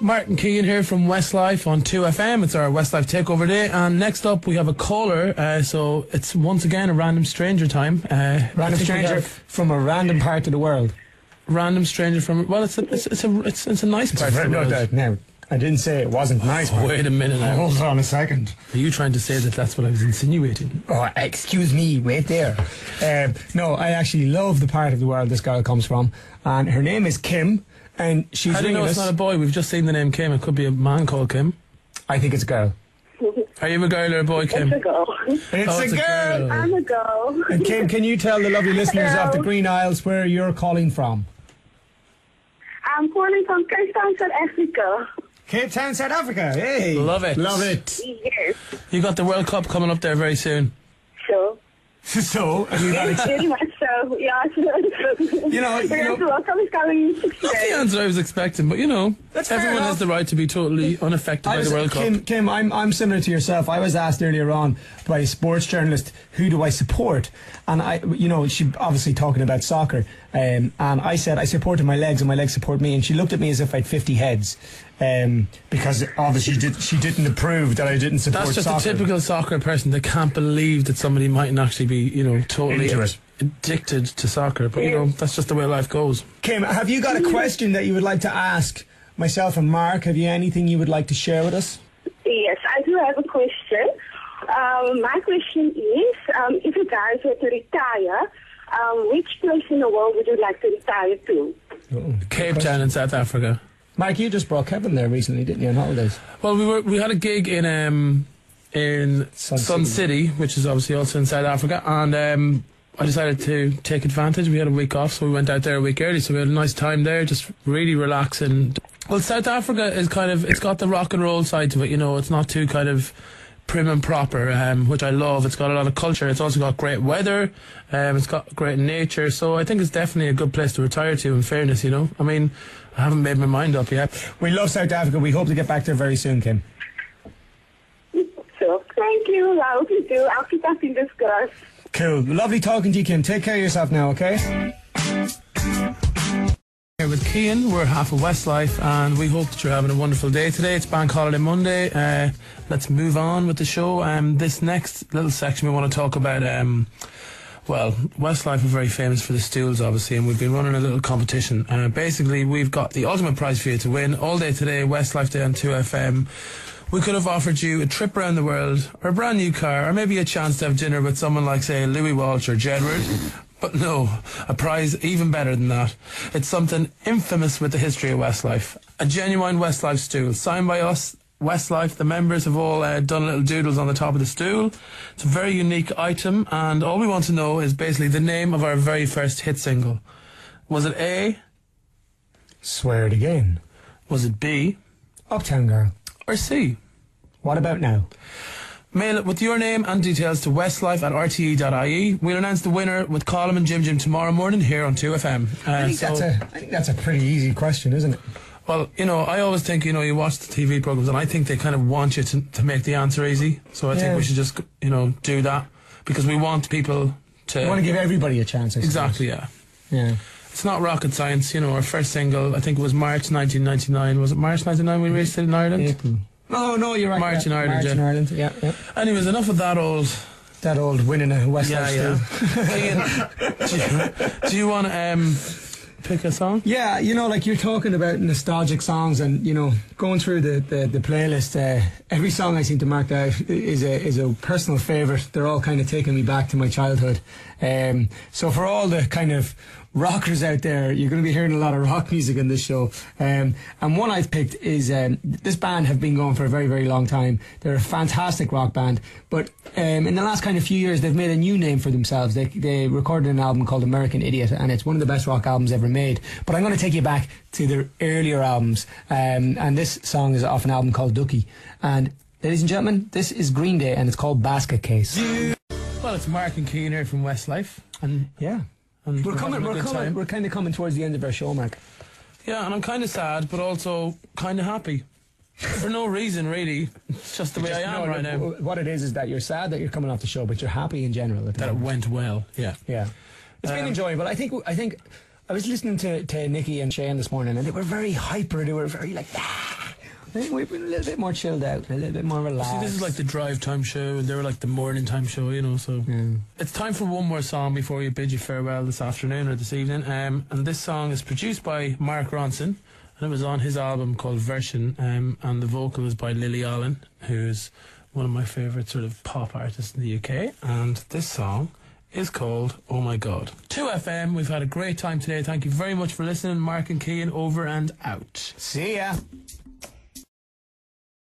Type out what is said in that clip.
Mark and Kian here from Westlife on 2FM. It's our Westlife Takeover Day. And next up, we have a caller. Uh, so it's once again a random stranger time. Uh, Random stranger from a random part of the world. Random stranger from. Well, it's a, it's, it's a, it's, it's a nice part of the no world. doubt. Now, I didn't say it wasn't nice. Mark. Wait a minute now. Hold on a second. Are you trying to say that that's what I was insinuating? Oh, excuse me, wait there. Um, no, I actually love the part of the world this girl comes from, and her name is Kim, and she's How do you know it's us. not a boy? We've just seen the name Kim. It could be a man called Kim. I think it's a girl. Are you a girl or a boy, Kim? It's a girl. It's, Oh, a, it's a girl. girl. I'm a girl. And Kim, can you tell the lovely listeners of the Green Isles where you're calling from? I'm calling from Cape Town, South Africa. Cape Town, South Africa. Hey, Love it. love it. Yes. You got the World Cup coming up there very soon. So, So, have you got ex- very much so. Yeah, You know, you yes, know- the World Cup is coming six That's the answer I was expecting, but you know, That's everyone has the right to be totally unaffected I by was, the World Cup. Kim, Kim, I'm, I'm similar to yourself. I was asked earlier on by a sports journalist, who do I support? And I, you know, she obviously talking about soccer. Um, and I said I supported my legs and my legs support me. And she looked at me as if I had 50 heads. Um, because obviously she, did, she didn't approve that I didn't support That's just soccer. a typical soccer person that can't believe that somebody mightn't actually be, you know, totally addicted to soccer. But you know, that's just the way life goes. Kim, have you got a question that you would like to ask myself and Mark? Have you anything you would like to share with us? Yes, I do have a question. Um, my question is, um, if you guys were to retire, um, which place in the world would you like to retire to? Cape Town in South Africa. Mike, you just brought Kevin there recently, didn't you, on holidays? Well, we were we had a gig in um in Sun Sun, City. City. which is obviously also in South Africa, and um, I decided to take advantage. We had a week off, so we went out there a week early. So we had a nice time there, just really relaxing. Well, South Africa is kind of it's got the rock and roll side to it. You know, it's not too kind of prim and proper, um, which I love. It's got a lot of culture. It's also got great weather. Um, it's got great nature. So I think it's definitely a good place to retire to. In fairness, you know, I mean, I haven't made my mind up yet. We love South Africa. We hope to get back there very soon, Kim. So, thank you. I hope you do. I'll keep my fingers crossed. Cool. Lovely talking to you, Kim. Take care of yourself now, okay? Here with Kian, we're half of Westlife, and we hope that you're having a wonderful day today. It's Bank Holiday Monday. Uh, let's move on with the show. Um, this next little section, we want to talk about. Um, well, Westlife are very famous for the stools, obviously, and we've been running a little competition. Uh, basically, we've got the ultimate prize for you to win all day today. Westlife Day on Two FM. We could have offered you a trip around the world, or a brand new car, or maybe a chance to have dinner with someone like, say, Louis Walsh or Jedward. But no, a prize even better than that. It's something infamous with the history of Westlife. A genuine Westlife stool, signed by us, Westlife. The members have all uh, done little doodles on the top of the stool. It's a very unique item, and all we want to know is basically the name of our very first hit single. Was it A? Swear it again. Was it B? Uptown Girl. Or C? What about now? Mail it with your name and details to westlife at rte.ie. We'll announce the winner with Colm and Jim Jim tomorrow morning here on 2FM. Uh, I think, so- that's a, I think that's a pretty easy question, isn't it? Well, you know, I always think, you know, you watch the TV programs and I think they kind of want you to, to make the answer easy. So I Yeah. think we should just, you know, do that because we want people to. I want to give everybody a chance, I suppose. Exactly, yeah. Yeah. It's not rocket science, you know. Our first single, I think it was March 1999. Was it March 99 we released it in Ireland? April. No, no, you're right. March yeah. in Ireland, March yeah. in Ireland, yeah, yeah. Anyways, enough of that old. That old winning a West Yeah, yeah. Do you, do you want to um, pick a song? Yeah, you know, like you're talking about nostalgic songs, and you know, going through the the, the playlist, uh, every song I seem to mark out is a is a personal favorite. They're all kind of taking me back to my childhood. Um, so for all the kind of rockers out there, you're going to be hearing a lot of rock music in this show. Um, and one I've picked is um, this band have been going for a very very long time. They're a fantastic rock band, but um, in the last kind of few years, they've made a new name for themselves. They they recorded an album called American Idiot, and it's one of the best rock albums ever made. But I'm going to take you back to their earlier albums, um, and this song is off an album called Dookie. And ladies and gentlemen, this is Green Day, and it's called Basket Case. Well, it's Mark and Kian from Westlife. And, Yeah. and We're coming. having a We're coming. time. We're kind of coming towards the end of our show, Mark. Yeah, and I'm kind of sad, but also kind of happy. For no reason, really. It's just the way I am No, right now. What it is is that you're sad that you're coming off the show, but you're happy in general. That it went well, yeah. Yeah, it's been Um, enjoyable. I think. I think. I was listening to, to Nikki and Shane this morning, and they were very hyper. They were very like, ah. think we've been a little bit more chilled out, a little bit more relaxed. See, this is like the drive time show, and they were like the morning time show, you know. So Yeah. it's time for one more song before we bid you farewell this afternoon or this evening. Um, and this song is produced by Mark Ronson, and it was on his album called Version. Um, and the vocal is by Lily Allen, who's one of my favourite sort of pop artists in the UK. And this song is called Oh My God. 2FM, we've had a great time today. Thank you very much for listening. Mark and Kian over and out. See ya.